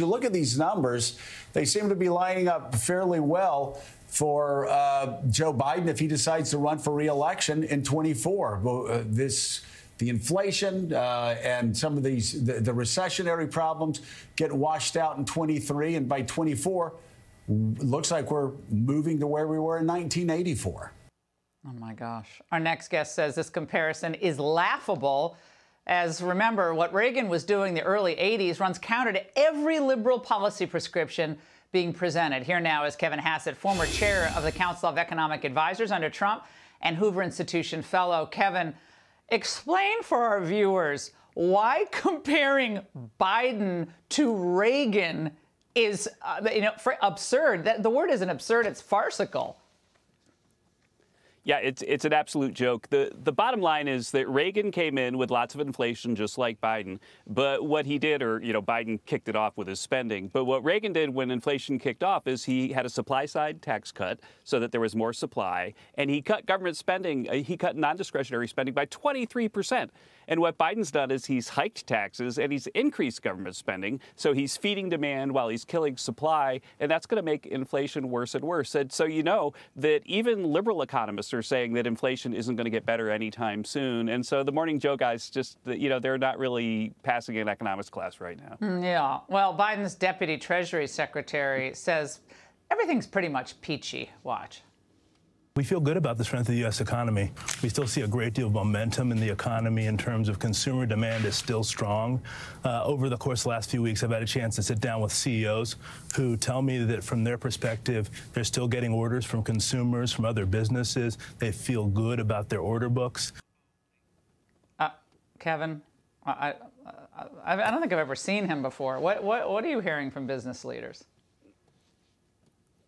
you look at these numbers, they seem to be lining up fairly well for uh, Joe Biden if he decides to run for reelection in 24. Uh, this the inflation uh, and some of these the, the, recessionary problems get washed out in 23 and by 24 looks like we're moving to where we were in 1984 oh my gosh. Our next guest says this comparison is laughable as remember what reagan was doing in the early 80s runs counter to every liberal policy prescription being presented here now is kevin hassett former chair of the council of economic advisors under trump and hoover institution fellow kevin Explain for our viewers why comparing Biden to Reagan is uh, you know absurd. That, the word isn't absurd; it's farcical. Yeah, it's it's an absolute joke. The the bottom line is that Reagan came in with lots of inflation just like Biden. But what he did or you know Biden kicked it off with his spending. But what Reagan did when inflation kicked off is he had a supply side tax cut so that there was more supply and he cut government spending uh, he cut non-discretionary spending by 23%. And what Biden's done is he's hiked taxes and he's increased government spending. So he's feeding demand while he's killing supply. And that's going to make inflation worse and worse. And so you know that even liberal economists are saying that inflation isn't going to get better anytime soon. And so the Morning Joe guys just, you know, they're not really passing an economics class right now. Mm, yeah. Well, Biden's deputy Treasury Secretary says everything's pretty much peachy. Watch. We feel good about the strength of the U.S. economy. We still see a great deal of momentum in the economy in terms of consumer demand is still strong. Uh, over the course of the last few weeks, I've had a chance to sit down with CEOs who tell me that from their perspective, they're still getting orders from consumers, from other businesses. They feel good about their order books. Uh, Kevin, I, I, I, don't think I've ever seen him before. What, what, what are you hearing from business leaders?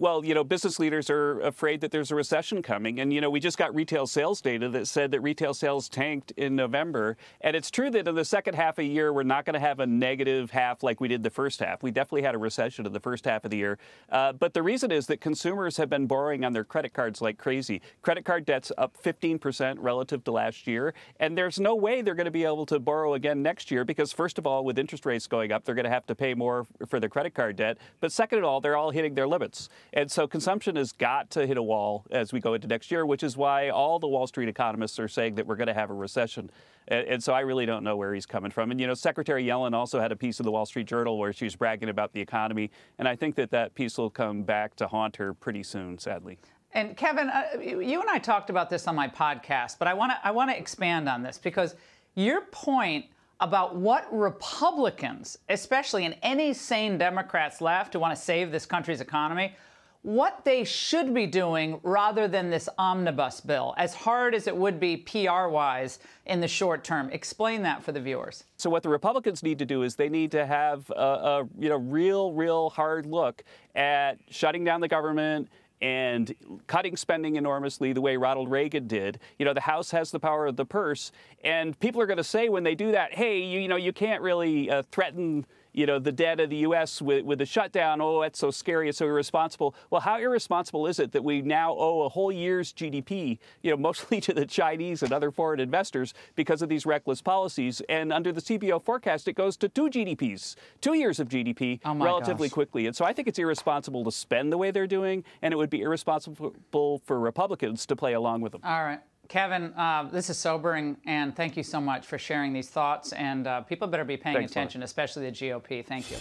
Well, you know, business leaders are afraid that there's a recession coming. And, you know, we just got retail sales data that said that retail sales tanked in November. And it's true that in the second half of the year, we're not going to have a negative half like we did the first half. We definitely had a recession in the first half of the year. Uh, but the reason is that consumers have been borrowing on their credit cards like crazy. Credit card debt's up 15% relative to last year. And there's no way they're going to be able to borrow again next year because, first of all, with interest rates going up, they're going to have to pay more for their credit card debt. But second of all, they're all hitting their limits. And so consumption has got to hit a wall as we go into next year, which is why all the Wall Street economists are saying that we're going to have a recession. And, and, so I really don't know where he's coming from. And, you know, Secretary Yellen also had a piece of the Wall Street Journal where she was bragging about the economy. And I think that that piece will come back to haunt her pretty soon, sadly. And Kevin, uh, you and I talked about this on my podcast, but I want to I want to expand on this because your point about what Republicans, especially in any sane Democrats left who want to save this country's economy, what they should be doing rather than this omnibus bill, as hard as it would be PR wise in the short term. Explain that for the viewers. So what the Republicans need to do is they need to have a, a you know real, real hard look at shutting down the government and cutting spending enormously the way Ronald Reagan did. You know, the House has the power of the purse, and people are going to say when they do that, hey, you, you know, you can't really uh, threaten you know, the debt of the U.S. with, with the shutdown. Oh, that's so scary. It's so irresponsible. Well, how irresponsible is it that we now owe a whole year's GDP, you know, mostly to the Chinese and other foreign investors because of these reckless policies? And under the CBO forecast, it goes to two GDPs, two years of GDP oh relatively gosh. quickly. And so I think it's irresponsible to spend the way they're doing, and it would be irresponsible for Republicans to play along with them. All right. Kevin, uh, this is sobering, and thank you so much for sharing these thoughts. And uh, people better be paying Thanks, attention, especially the GOP. Thank you.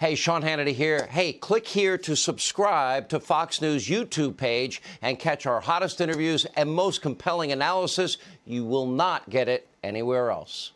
Hey, Sean Hannity here. Hey, click here to subscribe to Fox News YouTube page and catch our hottest interviews and most compelling analysis. You will not get it anywhere else.